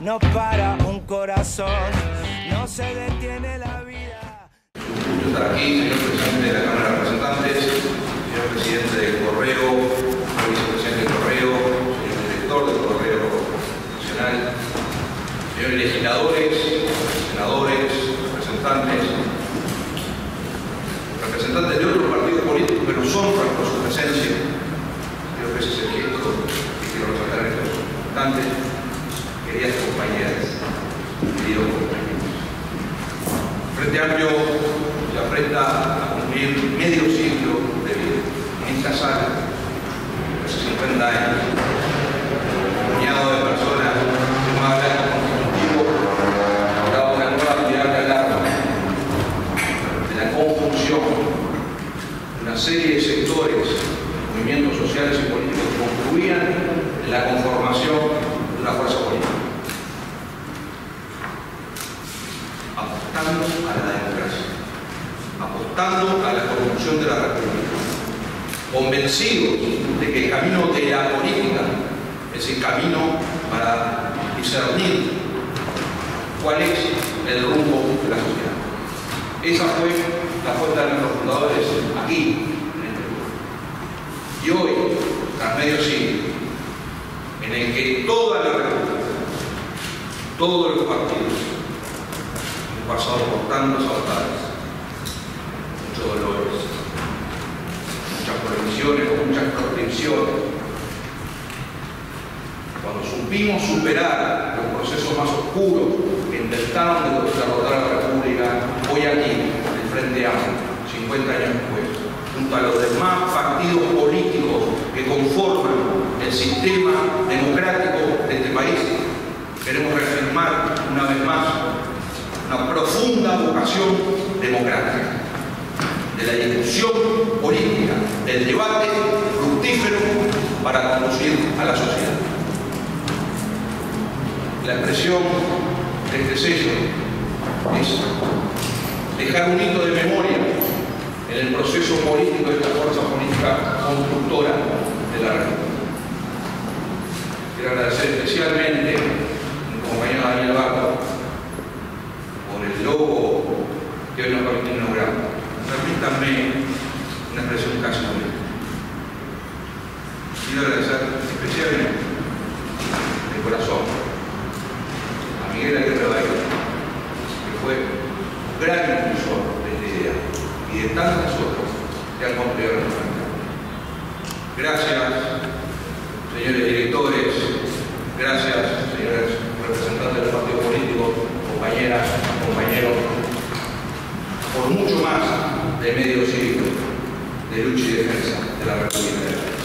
no para un corazón, no se detiene la vida. Estar aquí, señor presidente de la Cámara de Representantes, señor presidente del Correo, señor vicepresidente del Correo, señor director del Correo Nacional, señores legisladores, senadores, representantes, representantes de otros partidos políticos que no son por su presencia. Creo que ese es el gesto que quiero resaltar en estos instantes. Queridas compañeras, queridos compañeros. Frente Amplio se aprenda a cumplir medio siglo de vida. En esta sala, hace 50 años, un de personas de más blanco constitutivo daba una nueva mirada al arma de la conjunción de una serie de sectores, movimientos sociales y políticos que concluían en la conformación de una fuerza política. apostando a la democracia, apostando a la corrupción de la República, convencidos de que el camino de la política es el camino para discernir cuál es el rumbo de la sociedad. Esa fue la fuerza de nuestros fundadores aquí, en este lugar. Y hoy, tras medio siglo, en el que toda la República, todos los partidos, pasado por tantas batallas, muchos dolores, muchas prohibiciones, muchas proscripciones. Cuando supimos superar los procesos más oscuros que intentaron derrotar a la República, hoy aquí, en el Frente Amplio, 50 años después, junto a los demás partidos políticos que conforman el sistema democrático de este país, queremos reafirmar una vez más una profunda vocación democrática, de la discusión política, del debate fructífero para conducir a la sociedad. La expresión de este sello es dejar un hito de memoria en el proceso político de esta fuerza política constructora de la República. Quiero agradecer especialmente a mi compañero Daniel Barco por el logo que hoy nos permite inaugurar. Permítanme una expresión casi bonita. Quiero agradecer especialmente de corazón a Miguel Aguirre Baile, que fue un gran impulsor de esta idea y de tantas otras que han construido nuestra Gracias, señores directores, gracias, señores representantes del partido político, compañeras, compañeros, por mucho más de medio siglo de lucha y defensa de la República de